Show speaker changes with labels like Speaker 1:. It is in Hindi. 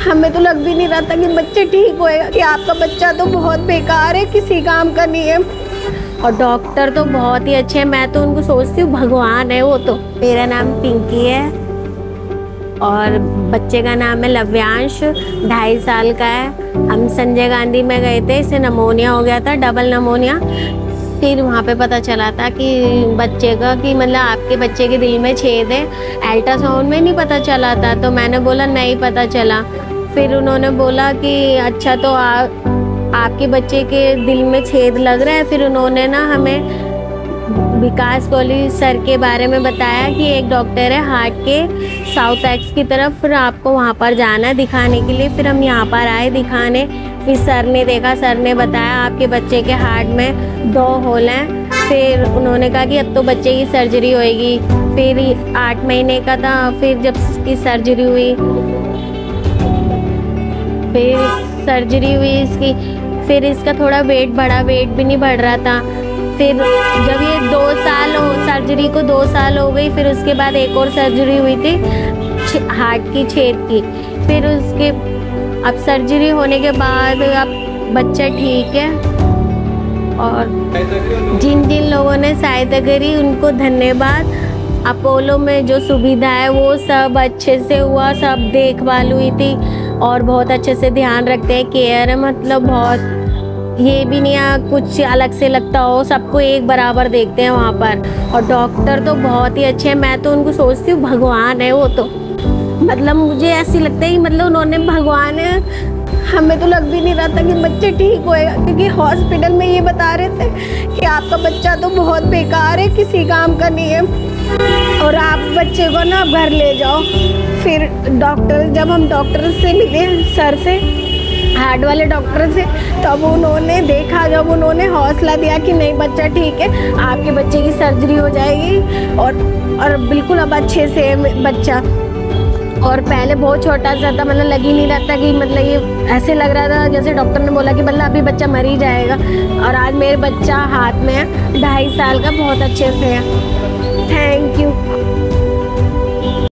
Speaker 1: हमें तो लग भी नहीं रहा था कि बच्चे ठीक होएगा कि आपका बच्चा तो बहुत बेकार है, किसी काम का नहीं है।
Speaker 2: और डॉक्टर तो बहुत ही अच्छे हैं, मैं तो उनको सोचती हूँ, भगवान है वो तो। मेरा नाम पिंकी है, और बच्चे का नाम है लव्यांश, ढाई साल का है। हम संजय गांधी में गए थे, इसे नमोनिया हो गया था, डबल नमोनिया। फिर वहाँ पे पता चला था कि बच्चे का, कि मतलब आपके बच्चे के दिल में छेद है। अल्ट्रासाउंड में नहीं पता चला था तो मैंने बोला, नहीं पता चला। फिर उन्होंने बोला कि अच्छा तो आ, आपके बच्चे के दिल में छेद लग रहा है। फिर उन्होंने ना हमें विकास कोहली सर के बारे में बताया कि एक डॉक्टर है हार्ट के साउथ एक्स की तरफ़। फिर आपको वहाँ पर जाना है दिखाने के लिए। फिर हम यहाँ पर आए दिखाने। फिर सर ने देखा सर ने बताया आपके बच्चे के हार्ट में दो होल हैं। फिर उन्होंने कहा कि अब तो बच्चे की सर्जरी होएगी। फिर आठ महीने का था। फिर जब इसकी सर्जरी हुई फिर सर्जरी हुई इसकी। फिर इसका थोड़ा वेट बढ़ा वेट भी नहीं बढ़ रहा था। फिर जब ये दो साल हो सर्जरी को दो साल हो गई, फिर उसके बाद एक और सर्जरी हुई थी हार्ट की, छेद की। फिर उसके, अब सर्जरी होने के बाद अब बच्चा ठीक है। और जिन जिन लोगों ने सहायता करी, उनको धन्यवाद। अपोलो में जो सुविधा है, वो सब अच्छे से हुआ, सब देखभाल हुई थी। और बहुत अच्छे से ध्यान रखते हैं केयर मतलब बहुत, ये भी नहीं कुछ अलग से लगता हो, सबको एक बराबर देखते हैं वहाँ पर। और डॉक्टर तो बहुत ही अच्छे हैं, मैं तो उनको सोचती हूँ, भगवान है वो तो। मतलब मुझे ऐसी लगता है कि मतलब उन्होंने भगवान है,
Speaker 1: हमें तो लग भी नहीं रहा था कि बच्चे ठीक होएगा, क्योंकि हॉस्पिटल में ये बता रहे थे कि आपका बच्चा तो बहुत बेकार है, किसी काम का नहीं है। बच्चे को ना घर ले जाओ। फिर डॉक्टर जब हम डॉक्टर से मिले, सर से हार्ट वाले डॉक्टर से, तब उन्होंने देखा, जब उन्होंने हौसला दिया कि नहीं, बच्चा ठीक है, आपके बच्चे की सर्जरी हो जाएगी और और बिल्कुल अब अच्छे से बच्चा। और पहले बहुत छोटा सा था मतलब लग ही नहीं रहा था कि मतलब ये ऐसे लग रहा था जैसे डॉक्टर ने बोला कि मतलब अभी बच्चा मर ही जाएगा। और आज मेरे बच्चा हाथ में है, ढाई साल का, बहुत अच्छे से है। Thank you